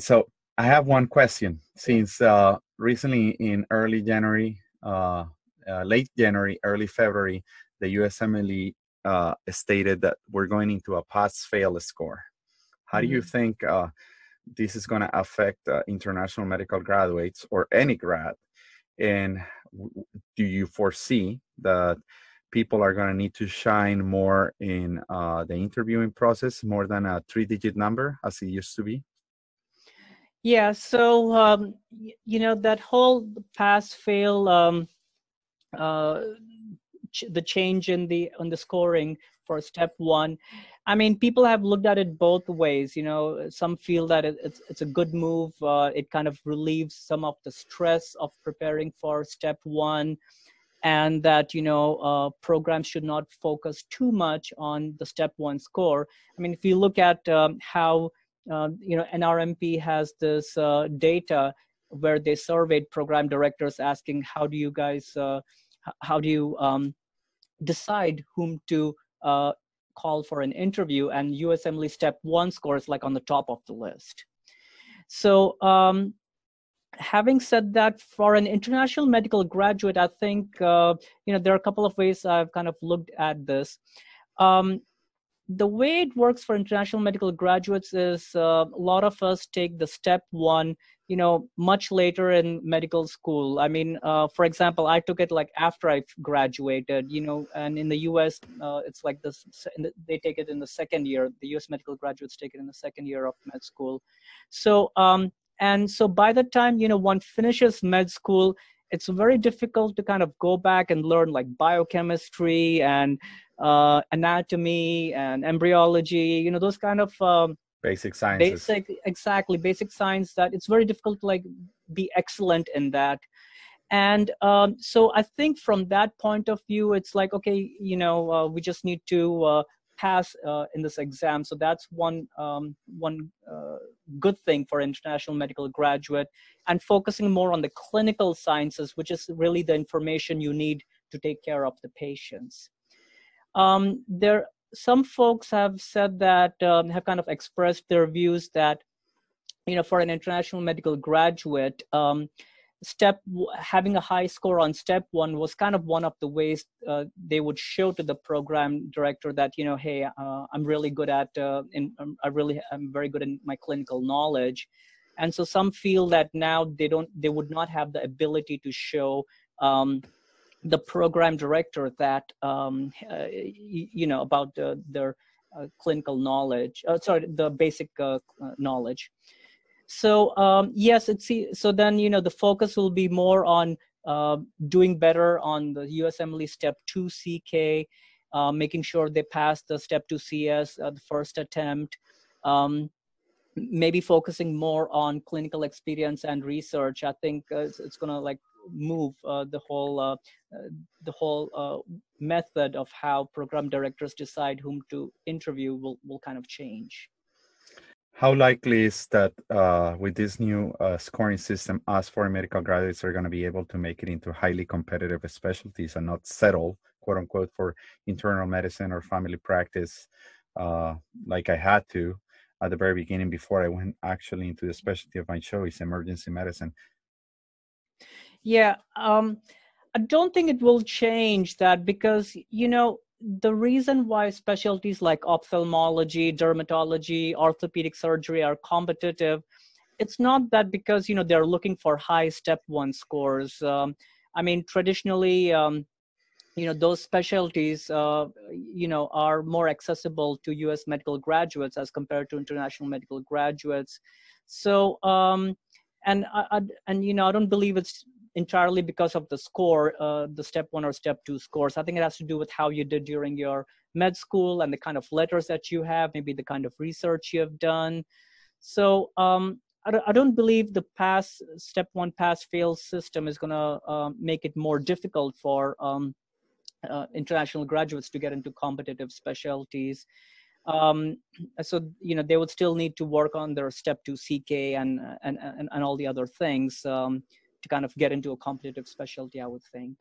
So I have one question. Since uh, recently in early January, uh, uh, late January, early February, the USMLE uh, stated that we're going into a pass-fail score. How do you Mhm. think uh, this is going to affect uh, international medical graduates or any grad? And do you foresee that people are going to need to shine more in uh, the interviewing process more than a three-digit number as it used to be? Yeah, so um, you know that whole pass fail um, uh, ch- the change in the on the scoring for step one. I mean, people have looked at it both ways. You know, some feel that it, it's it's a good move. Uh, it kind of relieves some of the stress of preparing for step one, and that you know uh, programs should not focus too much on the step one score. I mean, if you look at um, how you know NRMP has this uh, data where they surveyed program directors asking how do you guys uh, how do you um, decide whom to uh, call for an interview and USMLE step one score is like on the top of the list. So um, having said that, for an international medical graduate, I think uh, you know there are a couple of ways I've kind of looked at this. Um, the way it works for international medical graduates is uh, a lot of us take the step one you know much later in medical school. I mean uh, for example i took it like after i graduated you know and in the us uh, it's like this they take it in the second year. The us medical graduates take it in the second year of med school. So um and so by the time you know one finishes med school it's very difficult to kind of go back and learn like biochemistry and uh, anatomy and embryology you know those kind of um, Basic sciences. basic exactly basic science that it's very difficult to like be excellent in that and um, so i think from that point of view it's like okay you know uh, we just need to uh, pass uh, in this exam so that's one um, one uh, good thing for international medical graduate and focusing more on the clinical sciences which is really the information you need to take care of the patients. Um, there some folks have said that um, have kind of expressed their views that you know for an international medical graduate um, step having a high score on step one was kind of one of the ways uh, they would show to the program director that you know hey uh, i'm really good at uh, um, i really i'm very good in my clinical knowledge. And so some feel that now they don't they would not have the ability to show um, the program director that um, uh, you, know about their uh, clinical knowledge uh, sorry the basic knowledge so um, yes it's so then you know the focus will be more on uh, doing better on the USMLE step 2 ck making sure they pass the step 2 cs the first attempt um, maybe focusing more on clinical experience and research i think it's, it's going to like move uh, the whole uh, the whole uh, method of how program directors decide whom to interview will, will kind of change. How likely is that uh, with this new uh, scoring system, us foreign medical graduates are going to be able to make it into highly competitive specialties and not settle, quote unquote, for internal medicine or family practice uh, like I had to at the very beginning before I went actually into the specialty of my choice, emergency medicine? Yeah, um, I don't think it will change that because, you know, the reason why specialties like ophthalmology, dermatology, orthopedic surgery are competitive, it's not that because, you know, they're looking for high step one scores. Um, I mean, traditionally, um, you know, those specialties, uh, you know, are more accessible to U.S. medical graduates as compared to international medical graduates. So, um, and I, I, and you know, I don't believe it's entirely because of the score, uh, the step one or step two scores. I think it has to do with how you did during your med school and the kind of letters that you have, maybe the kind of research you have done. So um, I, don't, believe the pass step one pass fail system is going to uh, make it more difficult for um, uh, international graduates to get into competitive specialties. Um, so you know they would still need to work on their step two CK and and and, and all the other things. Um, to kind of get into a competitive specialty, I would think.